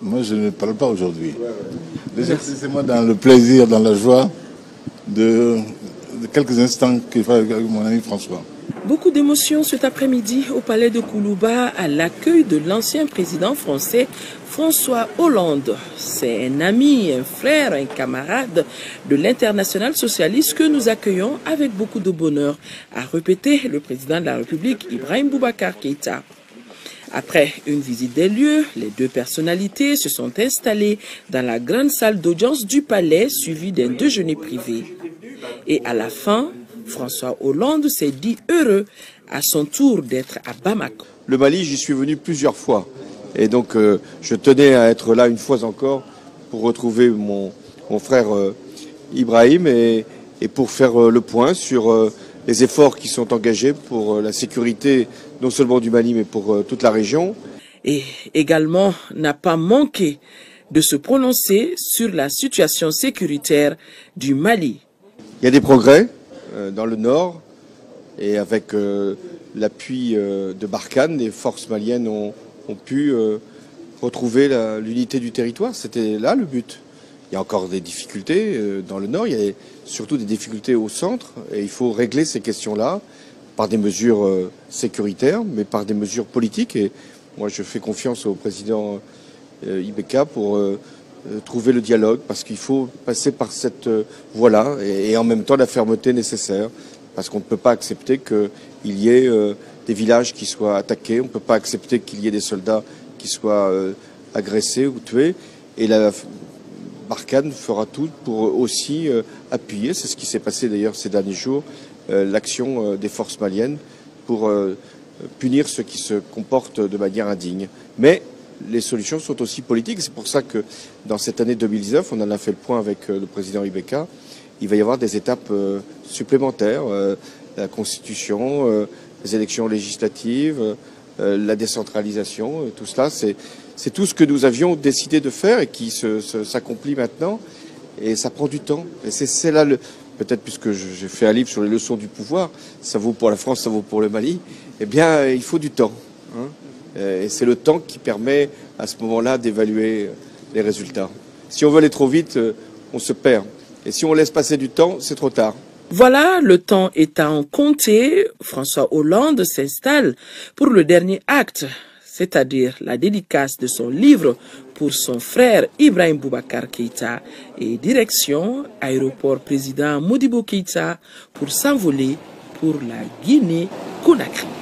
Moi, je ne parle pas aujourd'hui. Laissez-moi dans le plaisir, dans la joie de, quelques instants qu'il fera avec mon ami François. Beaucoup d'émotions cet après-midi au palais de Koulouba à l'accueil de l'ancien président français François Hollande. C'est un ami, un frère, un camarade de l'international socialiste que nous accueillons avec beaucoup de bonheur, a répété le président de la République Ibrahim Boubacar Keïta. Après une visite des lieux, les deux personnalités se sont installées dans la grande salle d'audience du palais suivie d'un déjeuner privé. Et à la fin, François Hollande s'est dit heureux à son tour d'être à Bamako. Le Mali, j'y suis venu plusieurs fois. Et donc, euh, je tenais à être là une fois encore pour retrouver mon, frère euh, Ibrahim et, pour faire euh, le point sur les efforts qui sont engagés pour la sécurité non seulement du Mali mais pour toute la région. Et également n'a pas manqué de se prononcer sur la situation sécuritaire du Mali. Il y a des progrès dans le nord et avec l'appui de Barkhane, les forces maliennes ont, ont pu retrouver l'unité du territoire. C'était là le but. Il y a encore des difficultés euh, dans le nord, il y a surtout des difficultés au centre, et il faut régler ces questions-là par des mesures euh, sécuritaires, mais par des mesures politiques. Et moi, je fais confiance au président euh, Ibeka pour trouver le dialogue, parce qu'il faut passer par cette voie-là, et, en même temps la fermeté nécessaire, parce qu'on ne peut pas accepter qu'il y ait des villages qui soient attaqués, on ne peut pas accepter qu'il y ait des soldats qui soient agressés ou tués. Barkhane fera tout pour aussi euh, appuyer, c'est ce qui s'est passé d'ailleurs ces derniers jours, euh, l'action euh, des forces maliennes pour punir ceux qui se comportent de manière indigne. Mais les solutions sont aussi politiques. C'est pour ça que dans cette année 2019, on en a fait le point avec le président Ibeka, il va y avoir des étapes supplémentaires, la constitution, les élections législatives, la décentralisation, tout cela, c'est tout ce que nous avions décidé de faire et qui s'accomplit maintenant. Et ça prend du temps. Et c'est là. Peut-être puisque j'ai fait un livre sur les leçons du pouvoir, ça vaut pour la France, ça vaut pour le Mali. Eh bien, il faut du temps. Hein. et c'est le temps qui permet à ce moment-là d'évaluer les résultats. Si on veut aller trop vite, euh, on se perd. Et si on laisse passer du temps, c'est trop tard. Voilà, le temps étant compté, François Hollande s'installe pour le dernier acte c'est-à-dire la dédicace de son livre pour son frère Ibrahim Boubacar Keïta et direction aéroport président Modibo Keïta pour s'envoler pour la Guinée-Conakry.